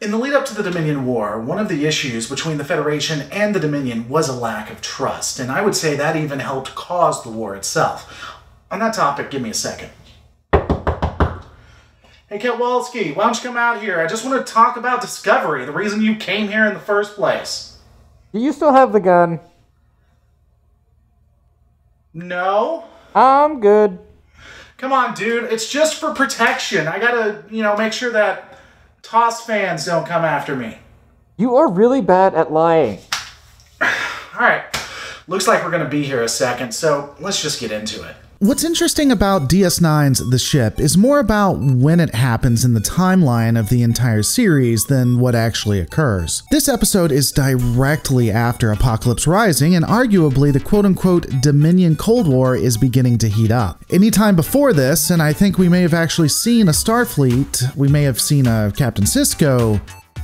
In the lead up to the Dominion War, one of the issues between the Federation and the Dominion was a lack of trust, and I would say that even helped cause the war itself. On that topic, give me a second. Hey, Kowalski, why don't you come out here? I just want to talk about Discovery, the reason you came here in the first place. Do you still have the gun? No? I'm good. Come on, dude, it's just for protection. I gotta, you know, make sure that TOS fans don't come after me. You are really bad at lying. Alright, looks like we're gonna be here a second, so let's just get into it. What's interesting about DS9's The Ship is more about when it happens in the timeline of the entire series than what actually occurs. This episode is directly after Apocalypse Rising, and arguably the quote unquote Dominion Cold War is beginning to heat up. Anytime before this, and I think we may have actually seen a Starfleet, we may have seen a Captain Sisko,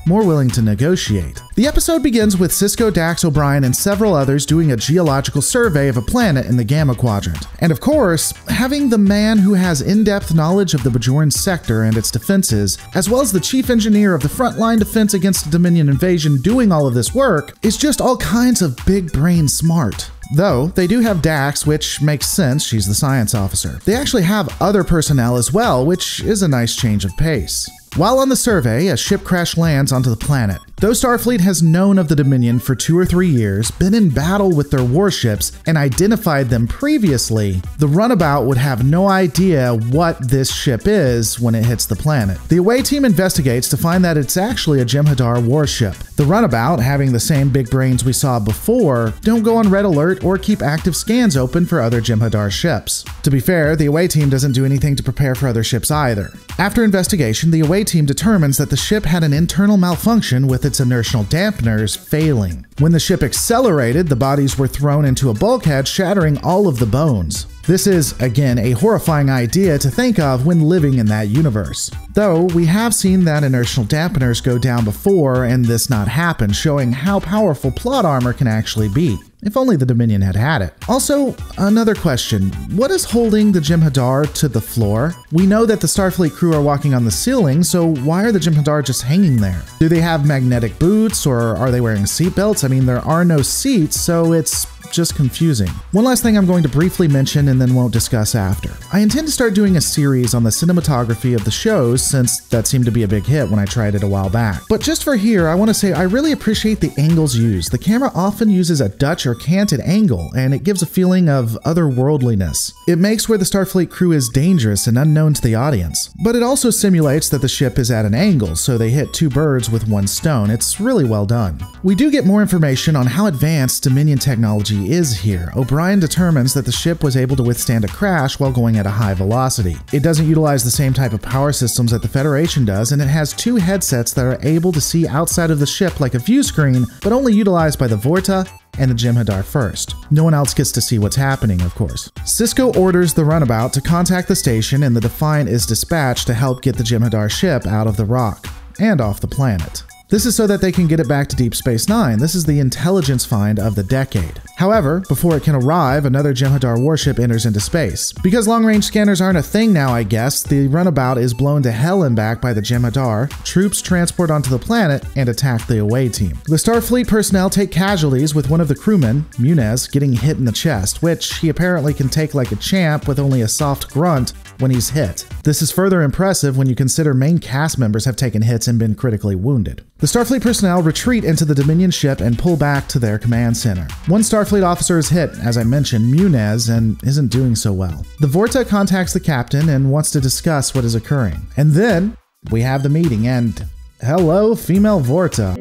more willing to negotiate. The episode begins with Sisko, Dax, O'Brien, and several others doing a geological survey of a planet in the Gamma Quadrant. And of course, having the man who has in depth knowledge of the Bajoran sector and its defenses, as well as the chief engineer of the frontline defense against the Dominion invasion doing all of this work, is just all kinds of big brain smart. Though, they do have Dax, which makes sense, she's the science officer. They actually have other personnel as well, which is a nice change of pace. While on the survey, a ship crash lands onto the planet. Though Starfleet has known of the Dominion for two or three years, been in battle with their warships, and identified them previously, the runabout would have no idea what this ship is when it hits the planet. The away team investigates to find that it's actually a Jem'Hadar warship. The runabout, having the same big brains we saw before, don't go on red alert or keep active scans open for other Jem'Hadar ships. To be fair, the away team doesn't do anything to prepare for other ships either. After investigation, the away team determines that the ship had an internal malfunction with its inertial dampeners failing. When the ship accelerated, the bodies were thrown into a bulkhead, shattering all of the bones. This is, again, a horrifying idea to think of when living in that universe. Though, we have seen that inertial dampeners go down before and this not happen, showing how powerful plot armor can actually be. If only the Dominion had had it. Also, another question. What is holding the Jem'Hadar to the floor? We know that the Starfleet crew are walking on the ceiling, so why are the Jem'Hadar just hanging there? Do they have magnetic boots, or are they wearing seatbelts? I mean, there are no seats, so it's just confusing. One last thing I'm going to briefly mention and then won't discuss after. I intend to start doing a series on the cinematography of the shows since that seemed to be a big hit when I tried it a while back. But just for here, I want to say I really appreciate the angles used. The camera often uses a Dutch or canted angle, and it gives a feeling of otherworldliness. It makes where the Starfleet crew is dangerous and unknown to the audience. But it also simulates that the ship is at an angle, so they hit two birds with one stone. It's really well done. We do get more information on how advanced Dominion technology is here, O'Brien determines that the ship was able to withstand a crash while going at a high velocity. It doesn't utilize the same type of power systems that the Federation does, and it has two headsets that are able to see outside of the ship like a view screen, but only utilized by the Vorta and the Jem'Hadar first. No one else gets to see what's happening, of course. Sisko orders the runabout to contact the station, and the Defiant is dispatched to help get the Jem'Hadar ship out of the rock and off the planet. This is so that they can get it back to Deep Space Nine. This is the intelligence find of the decade. However, before it can arrive, another Jem'Hadar warship enters into space. Because long-range scanners aren't a thing now, I guess, the runabout is blown to hell and back by the Jem'Hadar, troops transport onto the planet, and attack the away team. The Starfleet personnel take casualties with one of the crewmen, Muniz, getting hit in the chest, which he apparently can take like a champ with only a soft grunt when he's hit. This is further impressive when you consider main cast members have taken hits and been critically wounded. The Starfleet personnel retreat into the Dominion ship and pull back to their command center. One Starfleet officer is hit, as I mentioned, Muniz, and isn't doing so well. The Vorta contacts the captain and wants to discuss what is occurring. And then we have the meeting, and hello, female Vorta.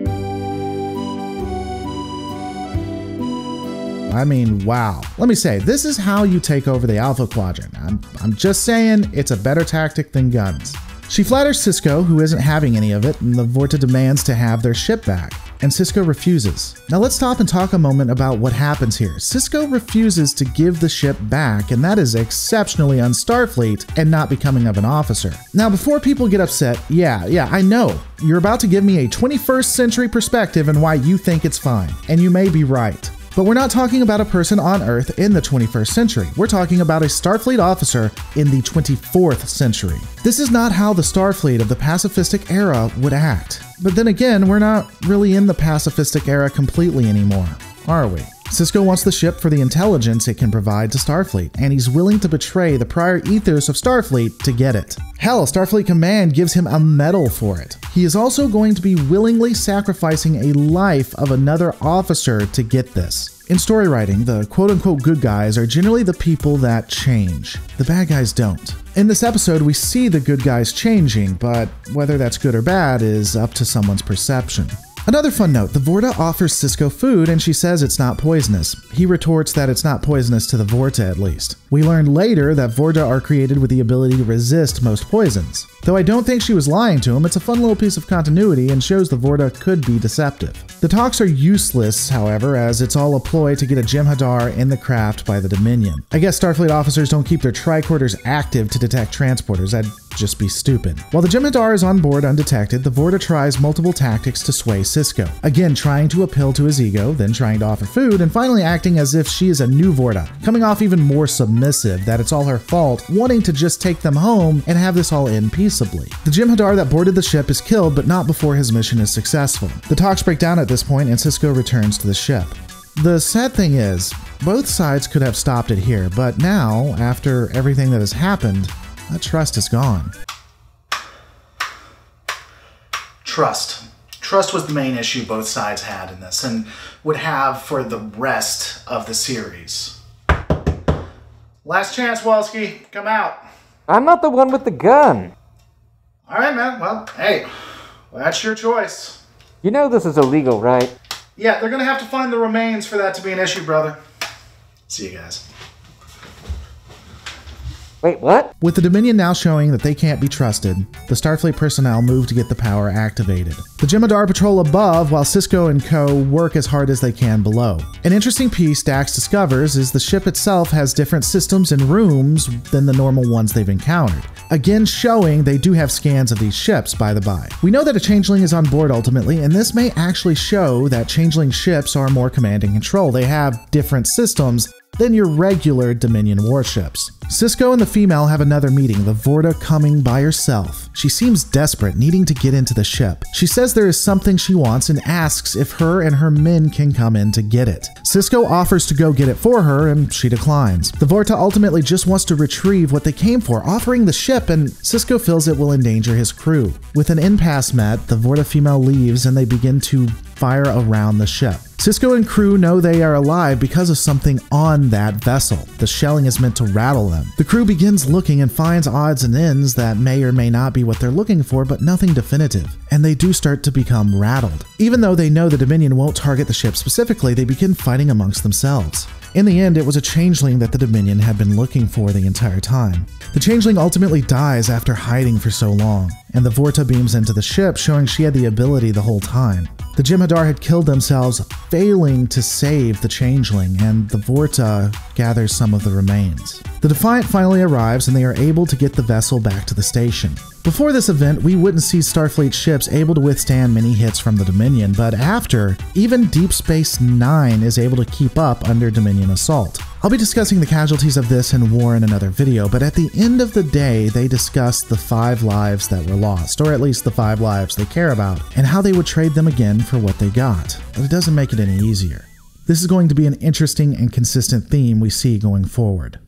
I mean, wow. Let me say, this is how you take over the Alpha Quadrant. I'm, I'm just saying, it's a better tactic than guns. She flatters Sisko, who isn't having any of it, and the Vorta demands to have their ship back. And Sisko refuses. Now let's stop and talk a moment about what happens here. Sisko refuses to give the ship back, and that is exceptionally un-Starfleet and not becoming of an officer. Now before people get upset, yeah, yeah, I know. You're about to give me a 21st century perspective and why you think it's fine. And you may be right. But we're not talking about a person on Earth in the 21st century. We're talking about a Starfleet officer in the 24th century. This is not how the Starfleet of the pacifistic era would act. But then again, we're not really in the pacifistic era completely anymore, are we? Sisko wants the ship for the intelligence it can provide to Starfleet, and he's willing to betray the prior ethos of Starfleet to get it. Hell, Starfleet Command gives him a medal for it. He is also going to be willingly sacrificing a life of another officer to get this. In story writing, the quote unquote good guys are generally the people that change. The bad guys don't. In this episode, we see the good guys changing, but whether that's good or bad is up to someone's perception. Another fun note the Vorta offers Sisko food and she says it's not poisonous. He retorts that it's not poisonous to the Vorta at least. We learn later that Vorta are created with the ability to resist most poisons. Though I don't think she was lying to him, it's a fun little piece of continuity and shows the Vorta could be deceptive. The talks are useless, however, as it's all a ploy to get a Jem'Hadar in the craft by the Dominion. I guess Starfleet officers don't keep their tricorders active to detect transporters. That'd just be stupid. While the Jem'Hadar is on board undetected, the Vorta tries multiple tactics to sway Sisko. Again, trying to appeal to his ego, then trying to offer food, and finally acting as if she is a new Vorta, coming off even more submissive, that it's all her fault, wanting to just take them home and have this all end peaceably. The Jem'Hadar that boarded the ship is killed, but not before his mission is successful. The talks break down at this point, and Sisko returns to the ship. The sad thing is, both sides could have stopped it here, but now, after everything that has happened, that trust is gone. Trust. Trust was the main issue both sides had in this and would have for the rest of the series. Last chance, Walski. Come out. I'm not the one with the gun. All right, man. Well, hey, well, that's your choice. You know this is illegal, right? Yeah, they're gonna have to find the remains for that to be an issue, brother. See you guys. Wait, what? With the Dominion now showing that they can't be trusted, the Starfleet personnel move to get the power activated. The Jem'Hadar patrol above while Sisko and co work as hard as they can below. An interesting piece Dax discovers is the ship itself has different systems and rooms than the normal ones they've encountered. Again, showing they do have scans of these ships, by the by. We know that a changeling is on board ultimately, and this may actually show that changeling ships are more command and control. They have different systems than your regular Dominion warships. Sisko and the female have another meeting, the Vorta coming by herself. She seems desperate, needing to get into the ship. She says there is something she wants and asks if her and her men can come in to get it. Sisko offers to go get it for her, and she declines. The Vorta ultimately just wants to retrieve what they came for, offering the ship, and Sisko feels it will endanger his crew. With an impasse met, the Vorta female leaves and they begin to fire around the ship. Sisko and crew know they are alive because of something on that vessel. The shelling is meant to rattle them. The crew begins looking and finds odds and ends that may or may not be what they're looking for, but nothing definitive. And they do start to become rattled. Even though they know the Dominion won't target the ship specifically, they begin fighting amongst themselves. In the end, it was a changeling that the Dominion had been looking for the entire time. The changeling ultimately dies after hiding for so long, and the Vorta beams into the ship, showing she had the ability the whole time. The Jem'Hadar had killed themselves, failing to save the changeling, and the Vorta gathers some of the remains. The Defiant finally arrives, and they are able to get the vessel back to the station. Before this event, we wouldn't see Starfleet ships able to withstand many hits from the Dominion, but after, even Deep Space Nine is able to keep up under Dominion assault. I'll be discussing the casualties of this and war in another video, but at the end of the day, they discuss the five lives that were lost, or at least the five lives they care about, and how they would trade them again for what they got. But it doesn't make it any easier. This is going to be an interesting and consistent theme we see going forward.